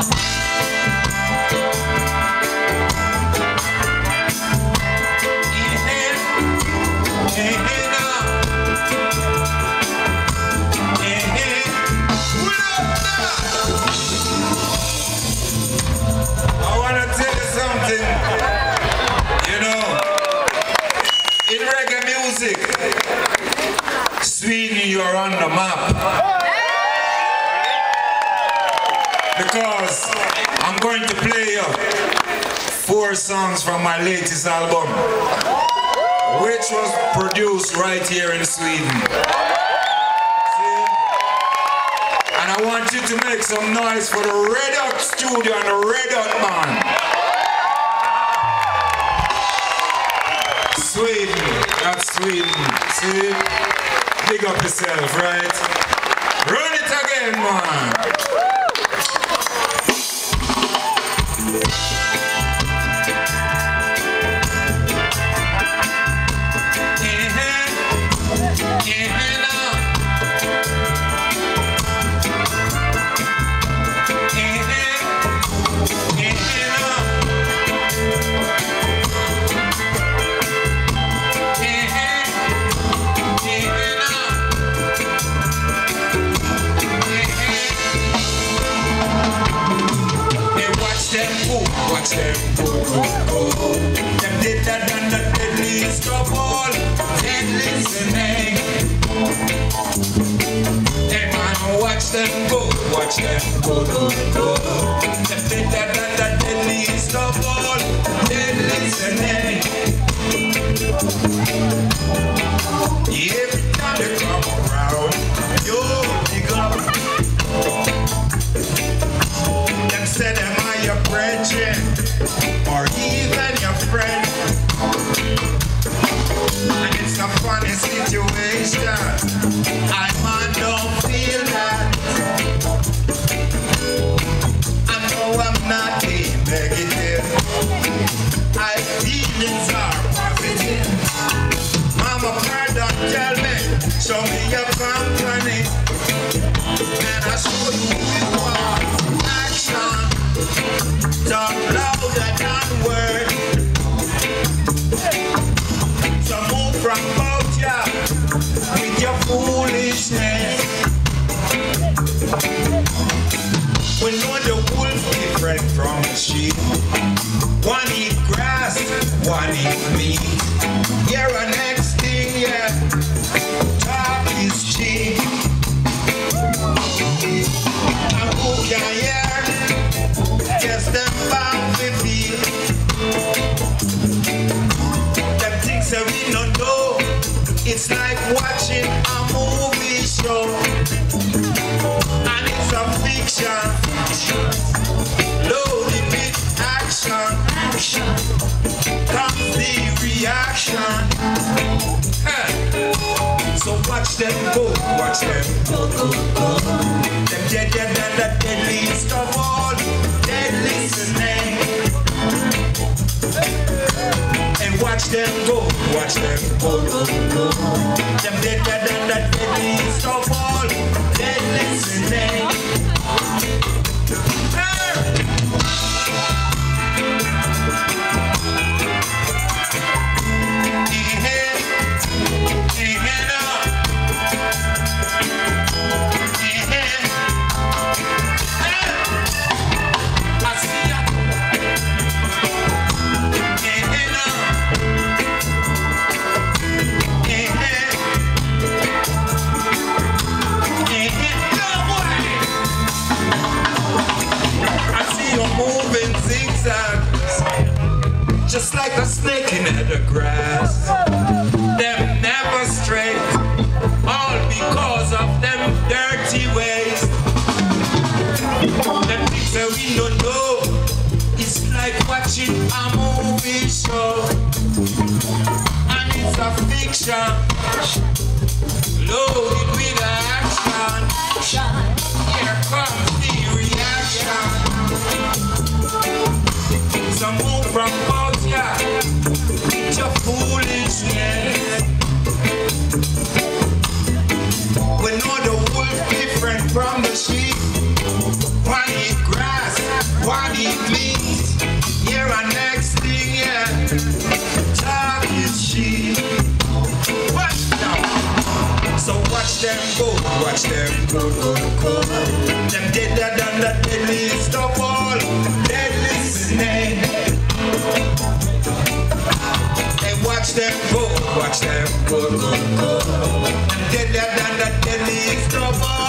I want to tell you something. You know, in reggae music, Sweden, you're on the map. Because I'm going to play you four songs from my latest album, which was produced right here in Sweden. See? And I want you to make some noise for the Red Hut Studio and the Red Hut Man. Sweden, that's Sweden. See? Big up yourself, right? Run it again, man. Watch them go, go, go. Them that and the deadliest of all, dead listening. Hey man, watch them go, watch them go, go, go. Funny situation. I man don't feel that. I know I'm not being negative. I feelings are positive. Mama prayer don't tell me, show me your company. And I show you who you are. Action. Talk louder than word. We know the wolf different from the sheep. One eat grass, one eat meat. Here Comes the reaction. Hey. So watch them go, watch them go, go, go. Them dead, dead, dead, dead, deadliest of all, dead listening. And watch them go, watch them go, go, go. Them dead, dead, dead, deadliest of all, moving zigzags, just like a snake in the grass. Them never straight, all because of them dirty ways. Them things that we don't know, it's like watching a movie show, and it's a fiction We know the wolf different from the sheep. One eat grass, it means. Here and next thing, yeah. What now? So watch them go, watch them go, go, go. Them deader than the deadliest of all, Get that done, that the extra ball.